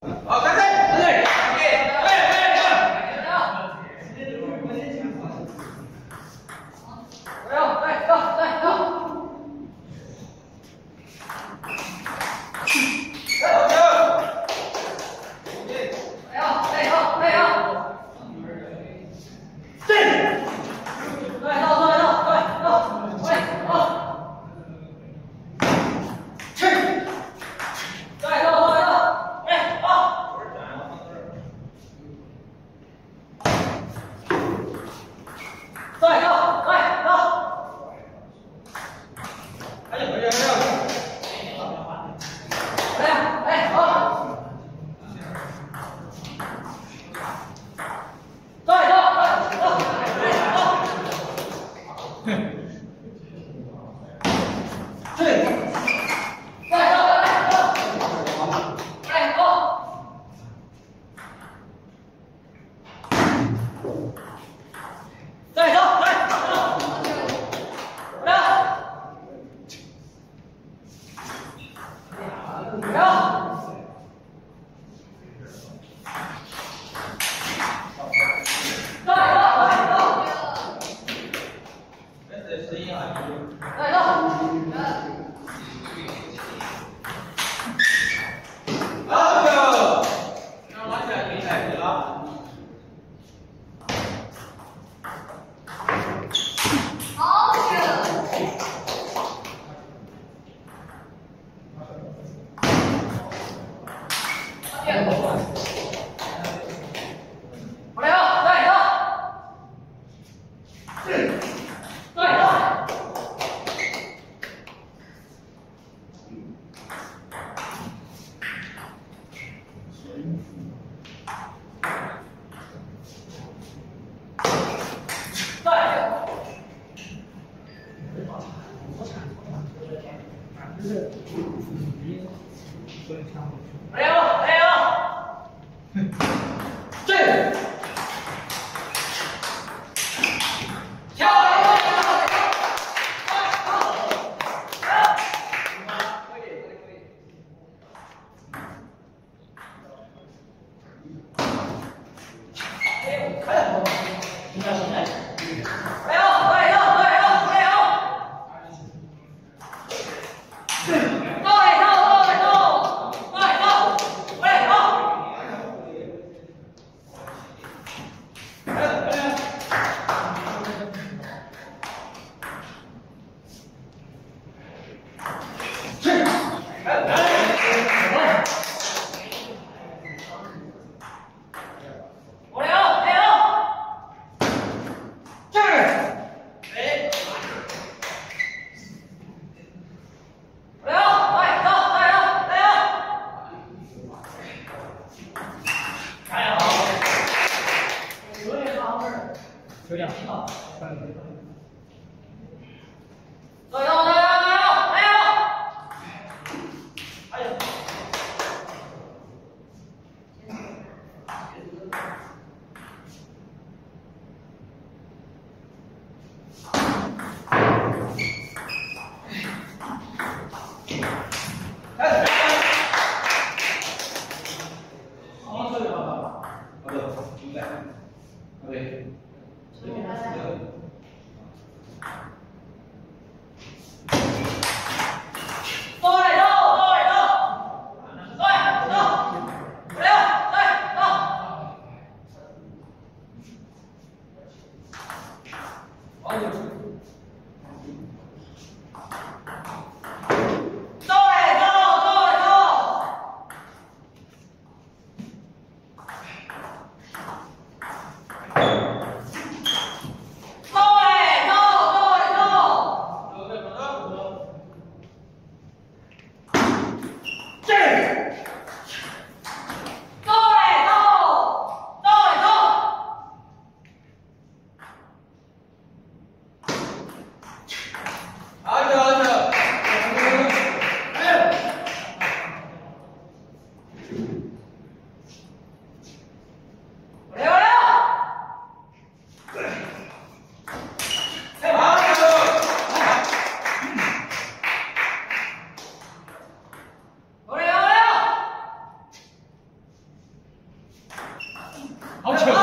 好开始 أه، لا لا. 来好球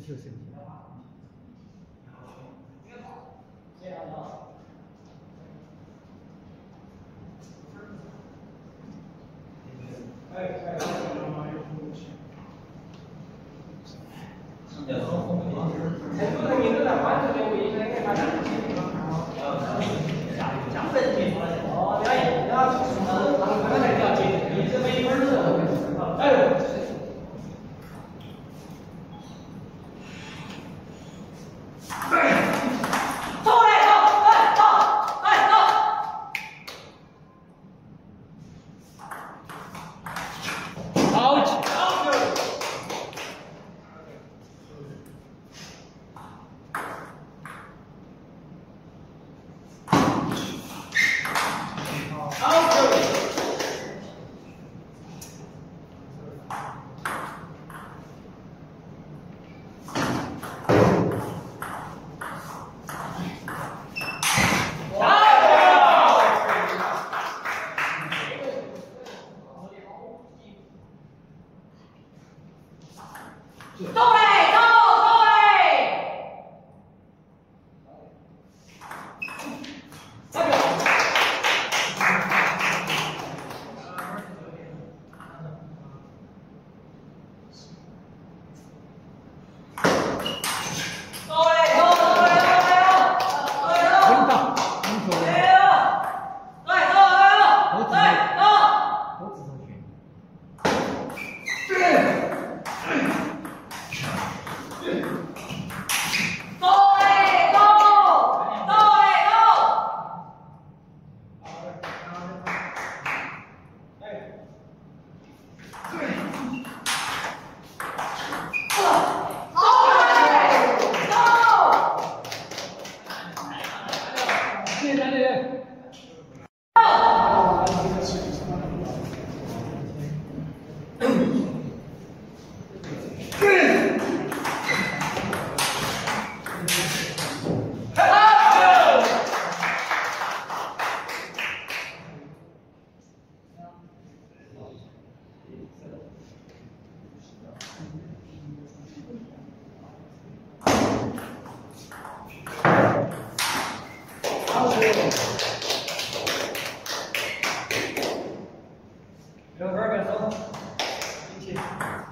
是申请的话。Vargas, ó. Mentira.